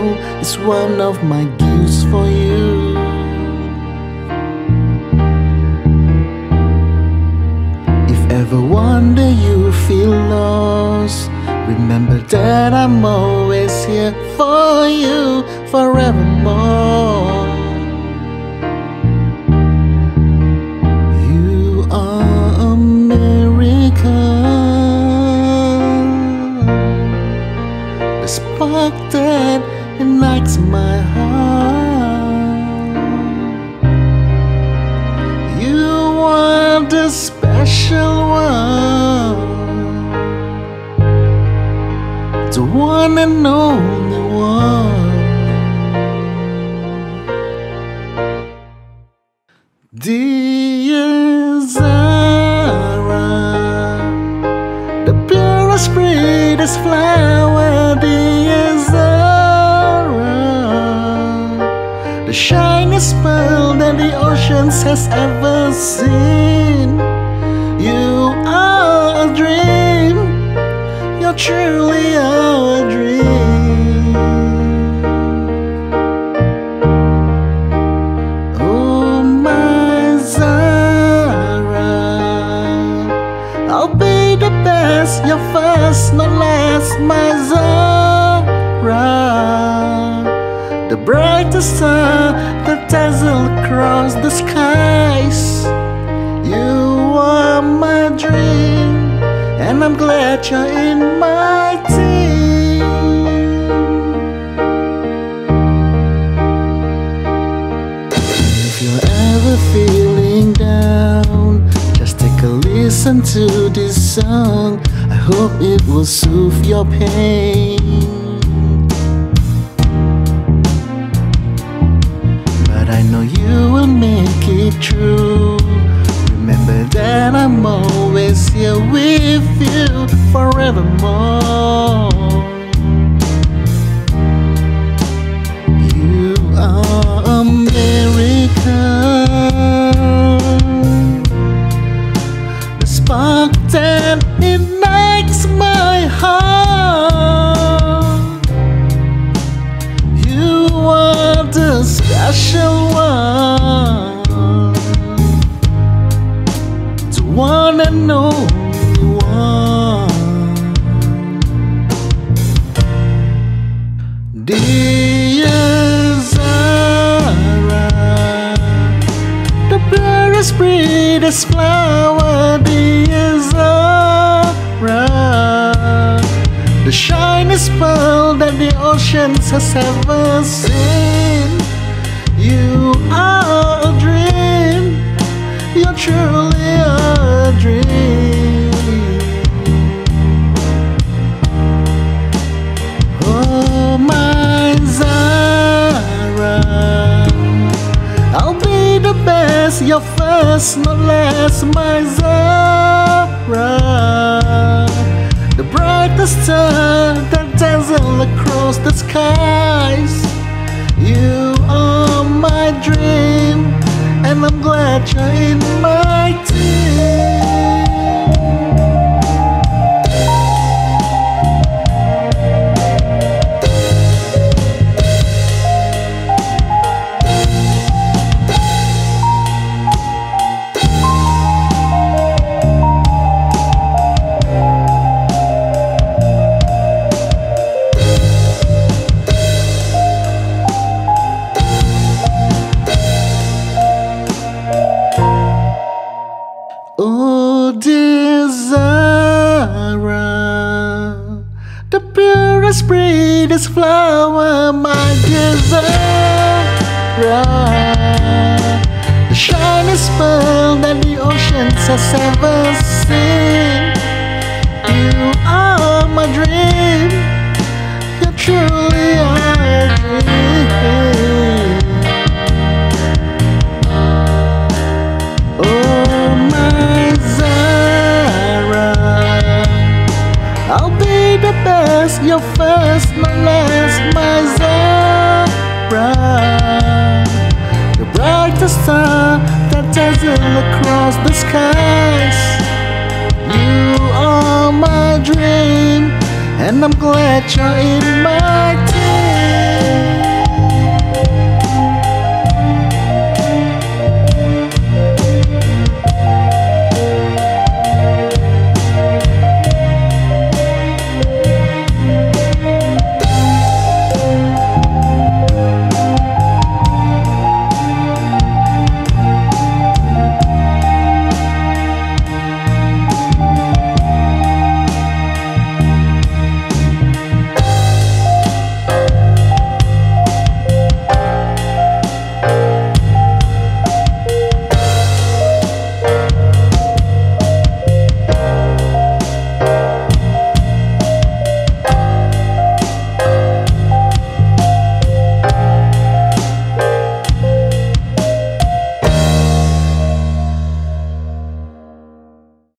soul is one of my gifts for you. If ever one day you feel lost, remember that I'm always here for you forevermore. The special one, the one and only one. Dear Zahra, the purest, prettiest flower, dear Zahra, the shiniest pearl that the oceans has ever seen. Truly a dream. Oh my Zahra, I'll be the best, your first, not last, my Zahra. The brightest star that dazzle across the skies. You are my dream, and I'm glad you're If you're ever feeling down, just take a listen to this song. I hope it will soothe your pain. But I know you will make it through. Remember that I'm always here with you forevermore. Prettiest flower, Zahra, the shiniest pearl that the oceans has ever seen. You are a dream, you're truly a dream. Best, first, not last, my Zahra. The brightest star that dazzle across the skies. You are Zahra, the purest, prettiest flower, my Zahra, the shiniest pearl that the oceans has ever the best, your first, my last, my Zahra. The brightest star that dazzle across the skies. You are my dream, and I'm glad you're in my